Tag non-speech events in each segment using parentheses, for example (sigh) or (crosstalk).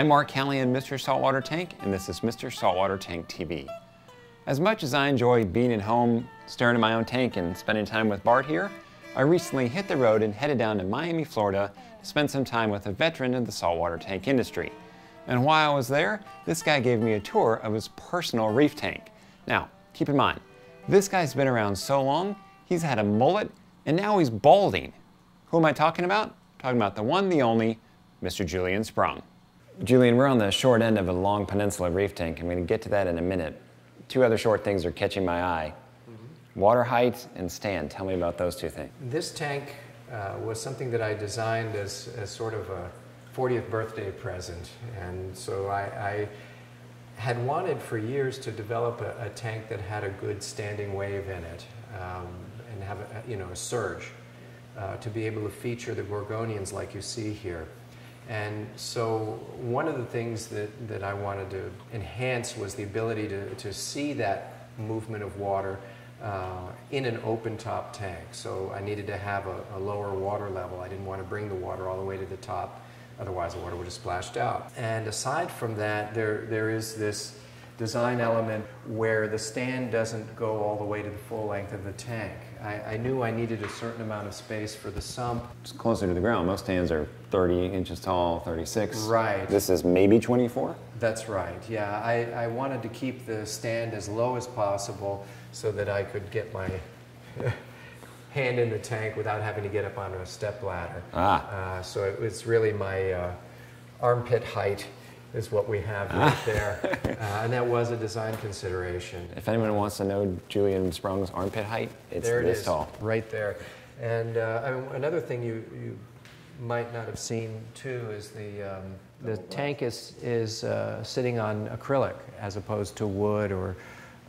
I'm Mark Callahan, Mr. Saltwater Tank, and this is Mr. Saltwater Tank TV. As much as I enjoy being at home, staring at my own tank, and spending time with Bart here, I recently hit the road and headed down to Miami, Florida to spend some time with a veteran of the saltwater tank industry. And while I was there, this guy gave me a tour of his personal reef tank. Now, keep in mind, this guy's been around so long, he's had a mullet, and now he's balding. Who am I talking about? talking about the one, the only, Mr. Julian Sprung. Julian, we're on the short end of a long peninsula reef tank. I'm going to get to that in a minute. Two other short things are catching my eye. Mm-hmm. Water height and stand. Tell me about those two things. This tank uh, was something that I designed as, as sort of a 40th birthday present. And so I, I had wanted for years to develop a, a, tank that had a good standing wave in it um, and have a, you know, a surge uh, to be able to feature the Gorgonians like you see here. And so one of the things that, that I wanted to enhance was the ability to, to see that movement of water uh, in an open top tank. So I needed to have a, a, lower water level. I didn't want to bring the water all the way to the top, otherwise the water would have splashed out. And aside from that, there, there is this design element where the stand doesn't go all the way to the full length of the tank. I, I, knew I needed a certain amount of space for the sump. It's closer to the ground. Most stands are 30 inches tall, 36. Right. This is maybe 24? That's right, yeah. I, I wanted to keep the stand as low as possible so that I could get my (laughs) hand in the tank without having to get up on a step ladder. Ah. Uh, so it was really my uh, armpit height is what we have right there. Uh, and that was a design consideration. If anyone wants to know Julian Sprung's armpit height, it's there it this is, tall. Right there. And uh, another thing you, you might not have seen too is the, um, the tank is, is uh, sitting on acrylic as opposed to wood or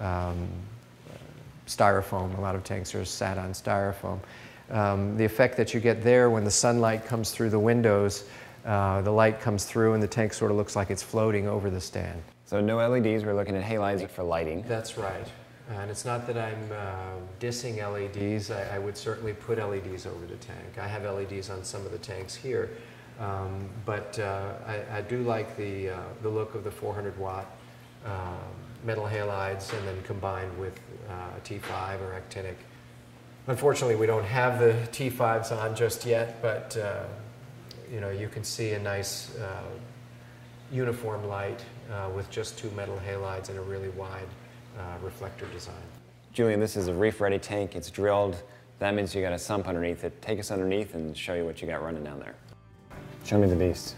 um, styrofoam. A lot of tanks are sat on styrofoam. Um, the effect that you get there when the sunlight comes through the windows uh, the light comes through and the tank sort of looks like it's floating over the stand. So no LEDs, we're looking at halides for lighting. That's right. And it's not that I'm uh, dissing LEDs. I, I, would certainly put LEDs over the tank. I have LEDs on some of the tanks here. Um, but uh, I, I, do like the, uh, the look of the 400 watt um, metal halides and then combined with uh, T5 or actinic. Unfortunately, we don't have the T5s on just yet, but uh, you know, you can see a nice uh, uniform light uh, with just two metal halides and a really wide uh, reflector design. Julian, this is a reef-ready tank. It's drilled. That means you got a sump underneath it. Take us underneath and show you what you got running down there. Show me the beast.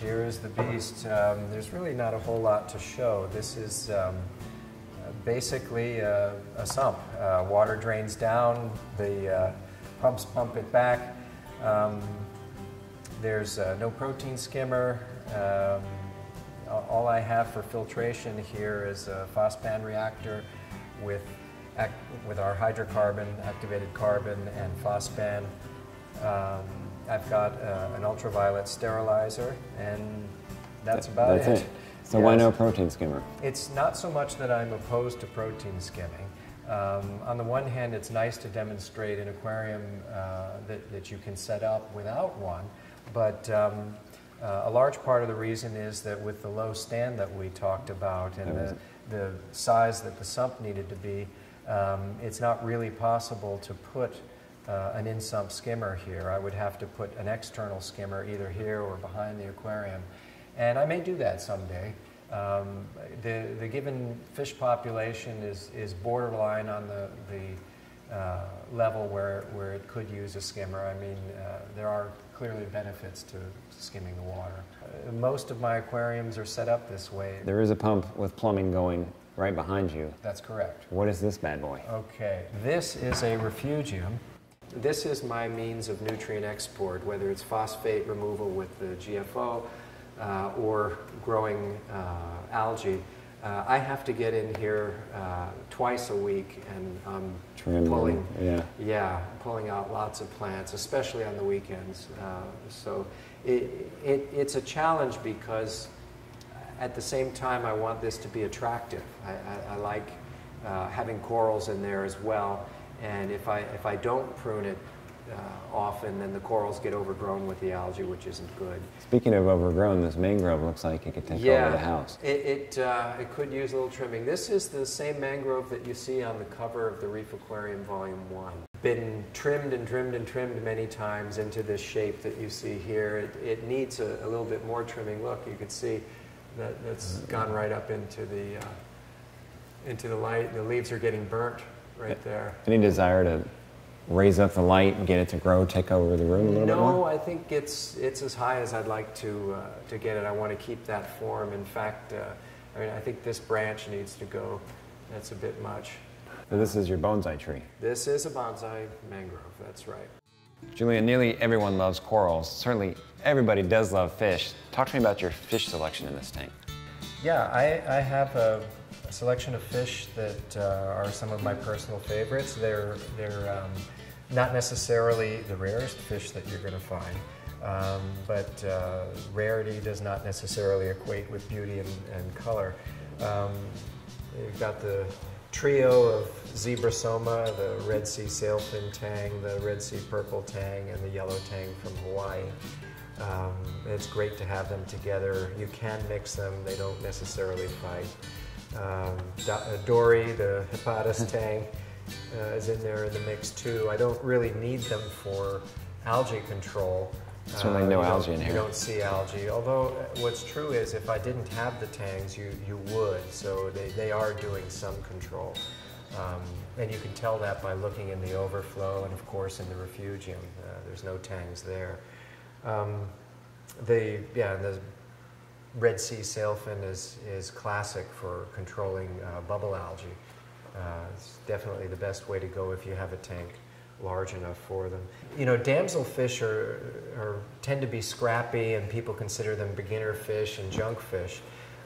Here is the beast. Um, there's really not a whole lot to show. This is um, basically a, a sump. Uh, water drains down, the uh, pumps pump it back. Um, there's uh, no protein skimmer. Um, all I have for filtration here is a PhosBan reactor with, with our hydrocarbon, activated carbon, and PhosBan. Um, I've got uh, an ultraviolet sterilizer, and that's about that's it. it. So yes. why no protein skimmer? It's not so much that I'm opposed to protein skimming. Um, on the one hand, it's nice to demonstrate an aquarium uh, that, that you can set up without one. But um, uh, a large part of the reason is that with the low stand that we talked about and the, the size that the sump needed to be, um, it's not really possible to put uh, an in-sump skimmer here. I would have to put an external skimmer either here or behind the aquarium. And I may do that someday. Um, the, the given fish population is, is borderline on the, the uh, level where, where it could use a skimmer. I mean, uh, there are clearly benefits to skimming the water. Uh, most of my aquariums are set up this way. There is a pump with plumbing going right behind you. That's correct. What is this bad boy? Okay, this is a refugium. This is my means of nutrient export, whether it's phosphate removal with the GFO uh, or growing uh, algae. Uh, I have to get in here uh, twice a week and I'm Trim pulling, yeah. yeah, pulling out lots of plants, especially on the weekends. Uh, so it, it, it's a challenge because at the same time I want this to be attractive. I, I, I like uh, having corals in there as well. And if I, if I don't prune it, uh, often, then the corals get overgrown with the algae, which isn't good. Speaking of overgrown, this mangrove looks like it could take yeah, over the house. It, it, uh, it could use a little trimming. This is the same mangrove that you see on the cover of the Reef Aquarium Volume 1. Been trimmed and trimmed and trimmed many times into this shape that you see here. It, it needs a, a, little bit more trimming. Look, you can see that that's gone right up into the, uh, into the light. The leaves are getting burnt right there. Any desire to raise up the light and get it to grow, take over the room a little no, bit more? No, I think it's it's as high as I'd like to uh, to get it. I want to keep that form. In fact, uh, I mean, I think this branch needs to go. That's a bit much. So this is your bonsai tree. This is a bonsai mangrove. That's right. Julia, nearly everyone loves corals. Certainly, everybody does love fish. Talk to me about your fish selection in this tank. Yeah, I, I have a, a selection of fish that uh, are some of my personal favorites. They're, they're um, not necessarily the rarest fish that you're going to find, um, but uh, rarity does not necessarily equate with beauty and, and color. Um, you've got the trio of Zebrasoma, the Red Sea sailfin tang, the Red Sea purple tang, and the yellow tang from Hawaii. Um, it's great to have them together. You can mix them, they don't necessarily fight. Um, uh, Dory, the Hepatus (laughs) tang, uh, is in there in the mix too. I don't really need them for algae control. Certainly uh, no algae in here. You don't see algae. Although uh, what's true is if I didn't have the tangs, you, you would. So they, they are doing some control. Um, and you can tell that by looking in the overflow and of course in the refugium. Uh, there's no tangs there. Um, the, yeah, the Red Sea sailfin is, is classic for controlling uh, bubble algae. Uh, it's definitely the best way to go if you have a tank large enough for them. You know, damselfish are, are, tend to be scrappy and people consider them beginner fish and junk fish.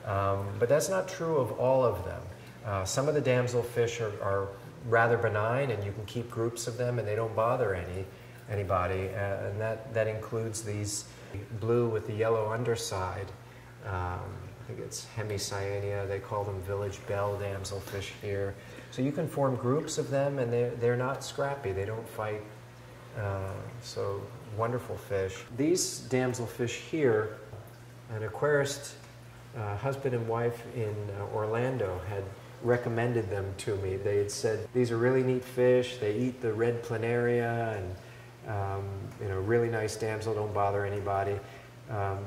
Um, but that's not true of all of them. Uh, some of the damselfish are, are, rather benign and you can keep groups of them and they don't bother any, anybody. Uh, and that, that includes these blue with the yellow underside. Um, I think it's Hemicyanea. They call them village belle damselfish here. So you can form groups of them, and they're, they're not scrappy. They don't fight. Uh, so wonderful fish. These damselfish here, an aquarist uh, husband and wife in uh, Orlando had recommended them to me. They had said, these are really neat fish. They eat the red planaria and, um, you know, really nice damsel, don't bother anybody. Um,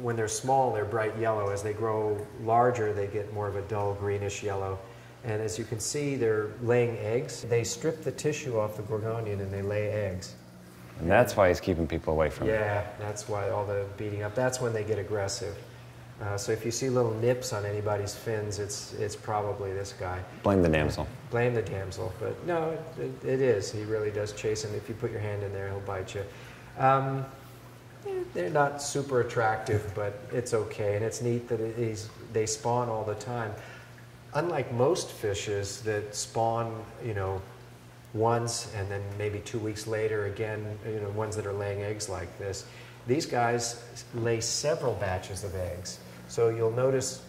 when they're small, they're bright yellow. As they grow larger, they get more of a dull greenish yellow. And as you can see, they're laying eggs. They strip the tissue off the gorgonian and they lay eggs. And that's why he's keeping people away from yeah, it. Yeah, that's why all the beating up. That's when they get aggressive. Uh, so if you see little nips on anybody's fins, it's it's probably this guy. Blame the damsel. Blame the damsel, but no, it, it is. He really does chase him. If you put your hand in there, he'll bite you. Um, they're not super attractive, but it's okay, and it's neat that it, they spawn all the time unlike most fishes that spawn, you know, once and then maybe two weeks later again, you know, ones that are laying eggs like this, these guys lay several batches of eggs. So you'll notice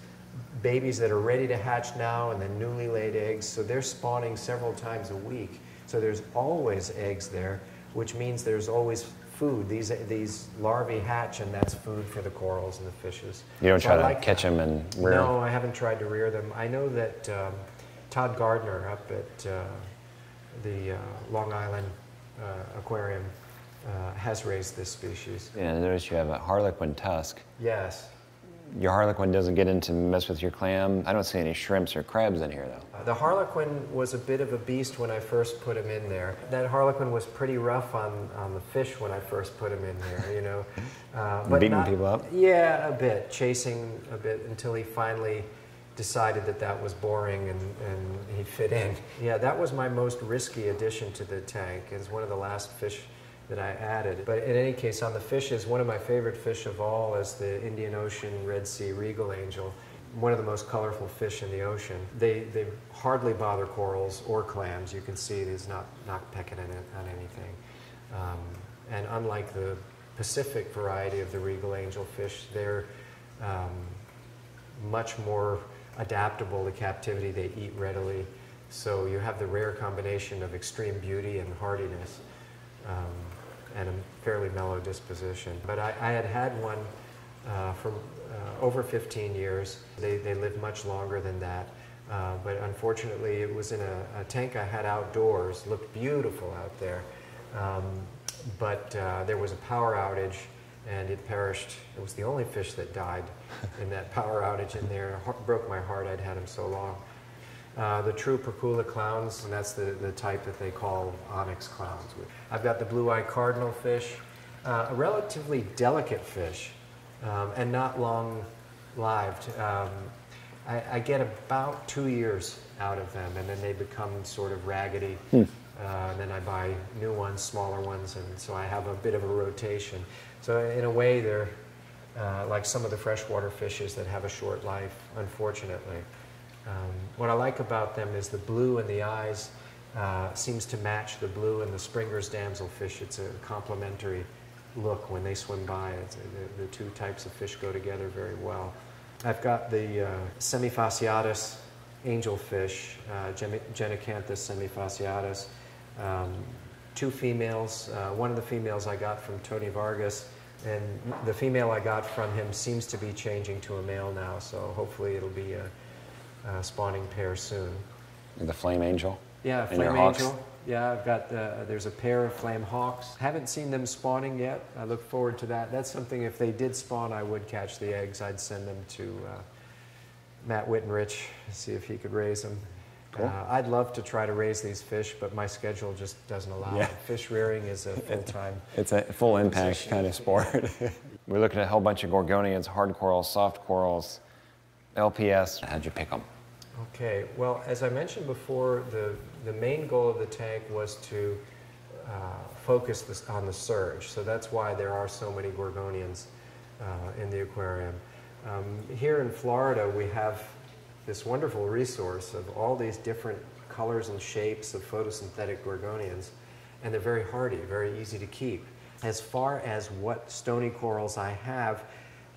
babies that are ready to hatch now and then newly laid eggs. So they're spawning several times a week. So there's always eggs there, which means there's always food. These, these larvae hatch, and that's food for the corals and the fishes. You don't so try I to like catch them and rear them? No, I haven't tried to rear them. I know that um, Todd Gardner up at uh, the uh, Long Island uh, Aquarium uh, has raised this species. Yeah, notice you have a harlequin tusk. Yes your harlequin doesn't get into mess with your clam. I don't see any shrimps or crabs in here though. The harlequin was a bit of a beast when I first put him in there. That harlequin was pretty rough on, on the fish when I first put him in there, you know. (laughs) Uh, but Beating not, people up? Yeah, a bit, chasing a bit until he finally decided that that was boring and, and he fit in. Yeah, that was my most risky addition to the tank. It's one of the last fish that I added. But in any case, on the fishes, one of my favorite fish of all is the Indian Ocean Red Sea Regal Angel. One of the most colorful fish in the ocean. They, they hardly bother corals or clams. You can see he's not, not pecking at it, on anything. Um, and unlike the Pacific variety of the Regal Angel fish, they're um, much more adaptable to captivity. They eat readily. So you have the rare combination of extreme beauty and hardiness. Um, and a fairly mellow disposition. But I, I had had one uh, for uh, over 15 years. They, they live much longer than that. Uh, but unfortunately, it was in a, a, tank I had outdoors, looked beautiful out there. Um, but uh, there was a power outage and it perished. It was the only fish that died in that power outage in there. It broke my heart, I'd had him so long. Uh, the true Percula clowns, and that's the, the type that they call onyx clowns. I've got the blue-eyed cardinal fish, uh, a relatively delicate fish um, and not long-lived. Um, I, I, get about two years out of them, and then they become sort of raggedy. Hmm. Uh, and then I buy new ones, smaller ones, and so I have a bit of a rotation. So in a way, they're uh, like some of the freshwater fishes that have a short life, unfortunately. Um, what I like about them is the blue in the eyes uh, seems to match the blue in the Springer's damselfish. It's a complementary look when they swim by. The, the, two types of fish go together very well. I've got the uh, semifasciatus angelfish, uh, Genicanthus semifasciatus. Um, two females. Uh, one of the females I got from Tony Vargas, and the female I got from him seems to be changing to a male now, so hopefully it'll be a, a spawning pair soon. The flame angel? Yeah, flame angel. Yeah, I've got the, there's a pair of flame hawks. Haven't seen them spawning yet. I look forward to that. That's something, if they did spawn, I would catch the eggs. I'd send them to uh, Matt Wittenrich, to see if he could raise them. Cool. Uh, I'd love to try to raise these fish, but my schedule just doesn't allow yeah. it. Fish rearing is a (laughs) full-time It's a full impact position. kind of sport. (laughs) We're looking at a whole bunch of gorgonians, hard corals, soft corals, LPS. How'd you pick them? Okay, well, as I mentioned before, the, the main goal of the tank was to uh, focus this on the surge. So that's why there are so many gorgonians uh, in the aquarium. Um, here in Florida, we have this wonderful resource of all these different colors and shapes of photosynthetic gorgonians, and they're very hardy, very easy to keep. As far as what stony corals I have,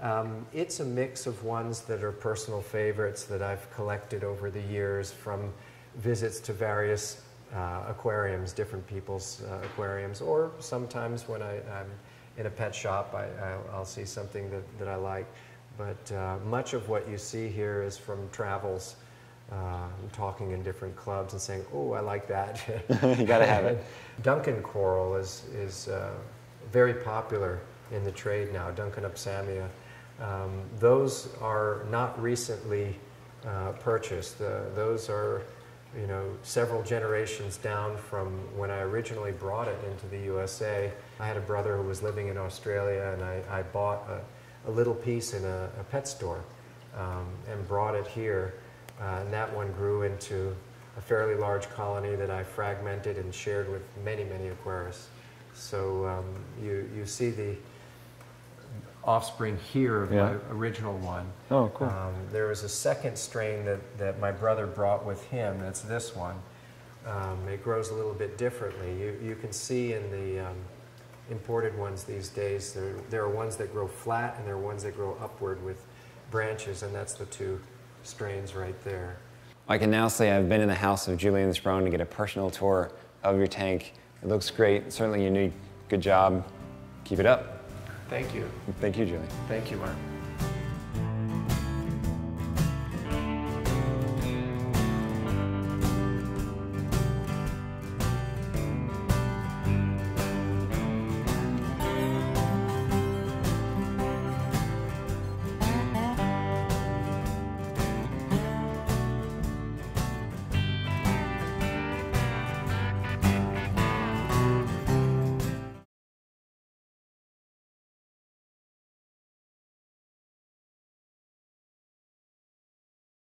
um, it's a mix of ones that are personal favorites that I've collected over the years from visits to various uh, aquariums, different people's uh, aquariums, or sometimes when I, am in a pet shop, I, will see something that, that I like. But uh, much of what you see here is from travels. Uh, talking in different clubs and saying, "Oh, I like that." (laughs) you got to have it. (laughs) Duncan coral is is uh, very popular in the trade now. Duncanopsammia. Um, those are not recently uh, purchased. Uh, those are, you know, several generations down from when I originally brought it into the USA. I had a brother who was living in Australia, and I, I bought a, a, little piece in a, a pet store um, and brought it here. Uh, and that one grew into a fairly large colony that I fragmented and shared with many, many aquarists. So um, you, you see the, offspring here of yeah. my original one. Oh, cool. Um, there was a second strain that, that my brother brought with him. That's this one. Um, it grows a little bit differently. You, you can see in the um, imported ones these days, there, there are ones that grow flat and there are ones that grow upward with branches, and that's the two strains right there. I can now say I've been in the house of Julian Sprung to get a personal tour of your tank. It looks great, certainly unique. Good job. Keep it up. Thank you. Thank you, Julie. Thank you, Mark.